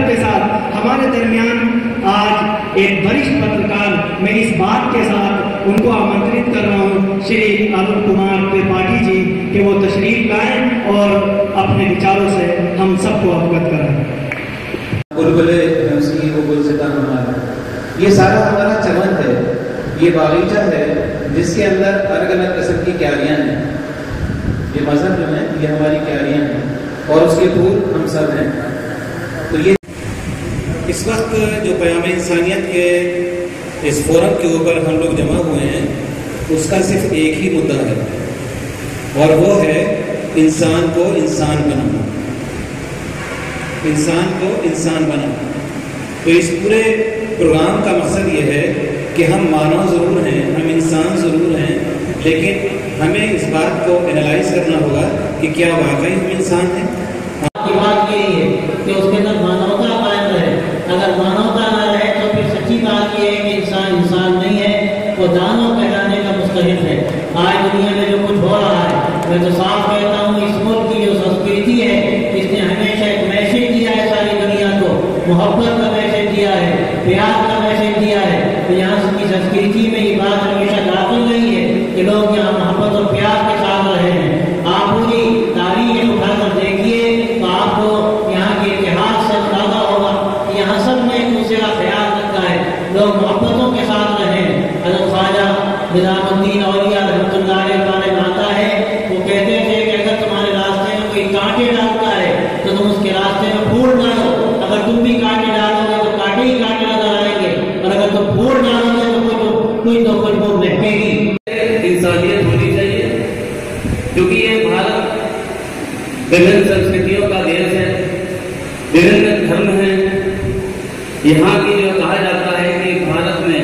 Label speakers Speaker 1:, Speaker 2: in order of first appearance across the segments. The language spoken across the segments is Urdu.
Speaker 1: ادب کے ساتھ ہمارے درمیان آج ایک وریشٹ پترکار میں اس بات کے ساتھ ان کو آمنترت کر رہا ہوں، شری ارون کمار ترپاٹھی جی کہ وہ تشریف لائیں اور اپنے وچاروں سے ہم سب کو اوگت کرائیں۔
Speaker 2: بلبلے، ہنسی وہ گلستان ہمارا یہ سارا ہمارا چمن ہے، یہ باغیچہ ہے، جس کے اندر الگ الگ قسم کی کیاریاں ہیں۔ یہ مذہب جو ہیں، یہ ہماری کیاریاں ہیں اور اس کے پھول ہم سب ہیں۔ تو یہ
Speaker 3: اس وقت جو پیام انسانیت کے اس فورم کے اوپر ہم لوگ جمع ہوئے ہیں، اس کا صرف ایک ہی مدعا ہے۔ اور وہ ہے انسان کو انسان بنانا۔ انسان کو انسان بنانا۔ تو اس پورے پروگرام کا مقصد یہ ہے کہ ہم مانو ضرور ہیں، ہم انسان ضرور ہیں، لیکن ہمیں اس بات کو انالائز کرنا ہوگا کہ کیا واقعی ہم انسان ہیں۔
Speaker 4: آج دنیا میں جو کچھ ہو رہا ہے، میں تو صاف کہتا ہوں، اس ملک کی جو سنسکرتی ہے، اس نے ہمیشہ ایک میسج دیا ہے ساری دنیا کو۔ محبت کا میسج دیا ہے، پیار کا میسج دیا ہے۔ تو یہاں کی سنسکرتی میں یہ بات ہمیشہ داخل نہیں ہے کہ لوگ یہاں محبت اور پیار کے ساتھ رہے ہیں۔ آپ پوری تاریخ اٹھا کر دیکھیے تو آپ کو یہاں کے اتحاد سے اندازہ ہوگا کہ یہاں سب نے ایک دوسرے کا خیال رکھا ہے۔ لوگ محبتوں کے ساتھ رہے ہیں۔ حضرت خواجہ نظام الدین اولیاء کوئی کوئی تو کوئی وہ مہکے گی
Speaker 5: انسانیت ہونی چاہیے۔ کیونکہ یہ بھارت وبھن سنسکرتیوں کا دیش ہے۔ وبھن دھرم ہے۔ یہاں کی جو کہا جاتا ہے کہ بھارت میں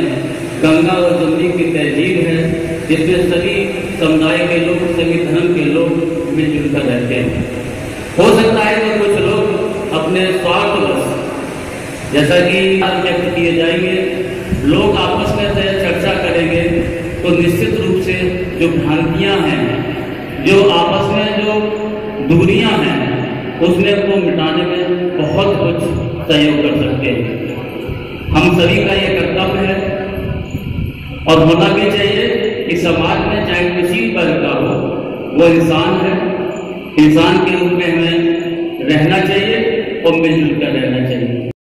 Speaker 5: گنگا اور جمنی کی تہذیب ہے، جس میں سبھی سمدائے کے لوگ، سبھی دھرم کے لوگ مل جل کر رہتے ہیں۔ ہو سکتا ہے کہ کچھ لوگ اپنے سوارتھ جیسا کہ ویکت کیے جائیں گے، لوگ آپس میں سے کریں گے تو نشچت روپ سے جو بھرانتیاں ہیں، جو آپس میں جو دوریاں ہیں، اس میں کو مٹانے میں بہت کچھ سہیوگ کر سکتے ہیں۔ ہم سبھی کا یہ کرتویہ ہے۔ اور ہونا بھی چاہیے کہ سماج میں چاہے کسی پر کا ہو، وہ انسان ہے۔ انسان کے روپ میں ہمیں رہنا چاہیے اور مل جل کر رہنا چاہیے۔